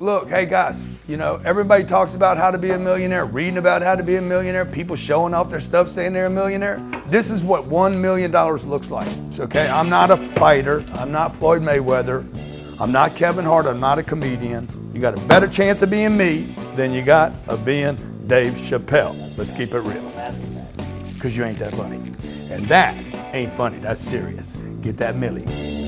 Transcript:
Look, hey guys, you know, everybody talks about how to be a millionaire, reading about how to be a millionaire, people showing off their stuff saying they're a millionaire. This is what $1 million looks like. It's okay, I'm not a fighter, I'm not Floyd Mayweather, I'm not Kevin Hart, I'm not a comedian. You got a better chance of being me than you got of being Dave Chappelle. Let's keep it real. Because you ain't that funny. And that ain't funny, that's serious. Get that millie.